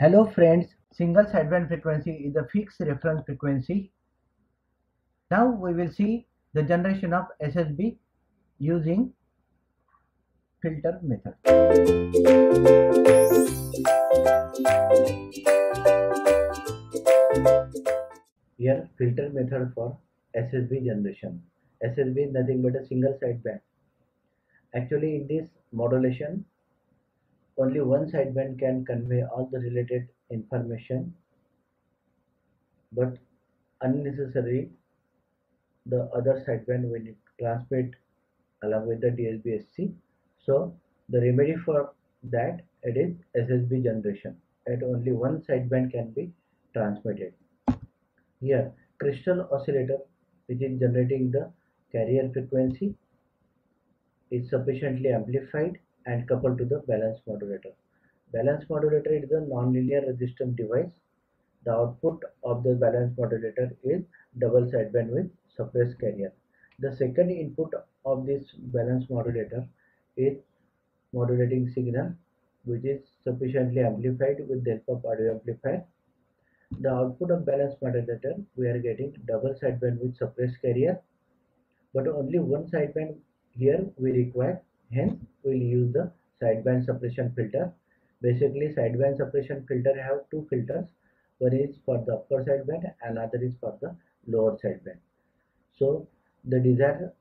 Hello friends, single sideband frequency is a fixed reference frequency. Now we will see the generation of SSB using filter method. Here filter method for SSB generation. SSB is nothing but a single sideband. Actually in this modulation only one sideband can convey all the related information but unnecessarily the other sideband when it transmit along with the DSB-SC so the remedy for that it is SSB generation at only one sideband can be transmitted. Here crystal oscillator which is generating the carrier frequency is sufficiently amplified and coupled to the balance modulator. Balance modulator is a nonlinear resistive device. The output of the balance modulator is double sideband with suppressed carrier. The second input of this balance modulator is modulating signal which is sufficiently amplified with the help of audio amplifier. The output of balance modulator we are getting double sideband with suppressed carrier but only one sideband here we require hence we'll use the sideband suppression filter. Basically sideband suppression filter have two filters. One is for the upper sideband another is for the lower sideband. So the desired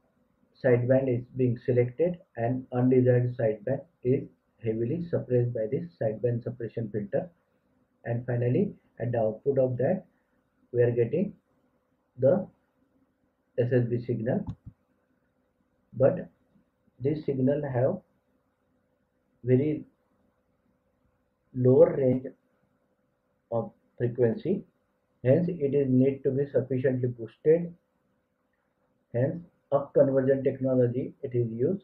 sideband is being selected and undesired sideband is heavily suppressed by this sideband suppression filter. And finally at the output of that we are getting the SSB signal. But this signal have very lower range of frequency. Hence it is need to be sufficiently boosted. Hence up conversion technology it is used.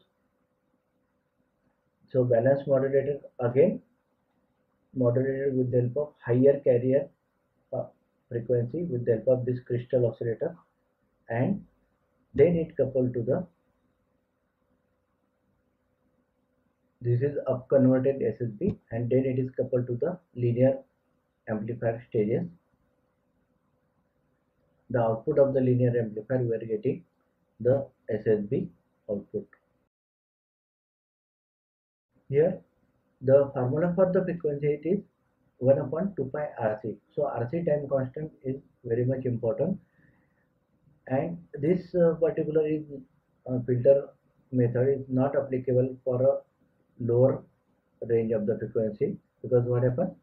So balance modulator again modulated with the help of higher carrier uh, frequency with the help of this crystal oscillator. And then it coupled to the this is up converted SSB and then it is coupled to the linear amplifier stages. The output of the linear amplifier we are getting the SSB output. Here the formula for the frequency it is 1 upon 2 pi RC so RC time constant is very much important. And this uh, particular is, uh, filter method is not applicable for a lower range of the frequency because what happens?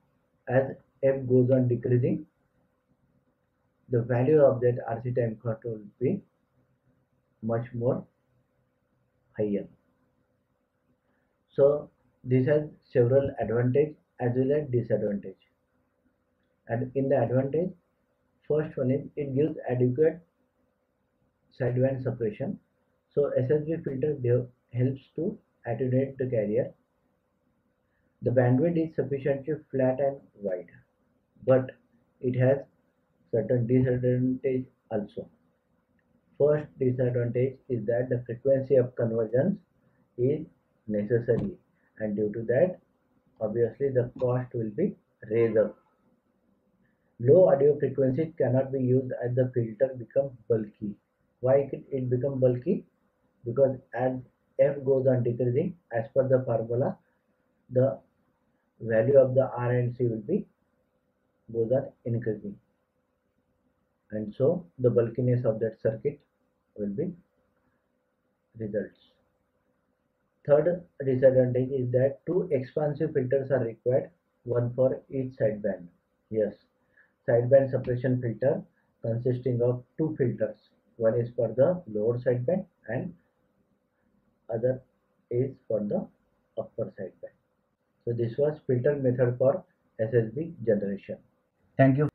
As f goes on decreasing the value of that RC time constant will be much more higher. So this has several advantage as well as disadvantage. And in the advantage first one is it gives adequate sideband suppression. So SSB filter helps to attenuate the carrier. The bandwidth is sufficiently flat and wide, but it has certain disadvantage also. First disadvantage is that the frequency of convergence is necessary and due to that obviously the cost will be raised. Low audio frequency cannot be used as the filter becomes bulky. Why it become bulky? Because as f goes on decreasing as per the formula. The value of the r and c will be both are increasing. And so the bulkiness of that circuit will be results. Third disadvantage is that two expansive filters are required one for each sideband. Yes. Sideband suppression filter consisting of two filters. One is for the lower sideband and other is for the upper side sideband. So this was filter method for SSB generation. Thank you.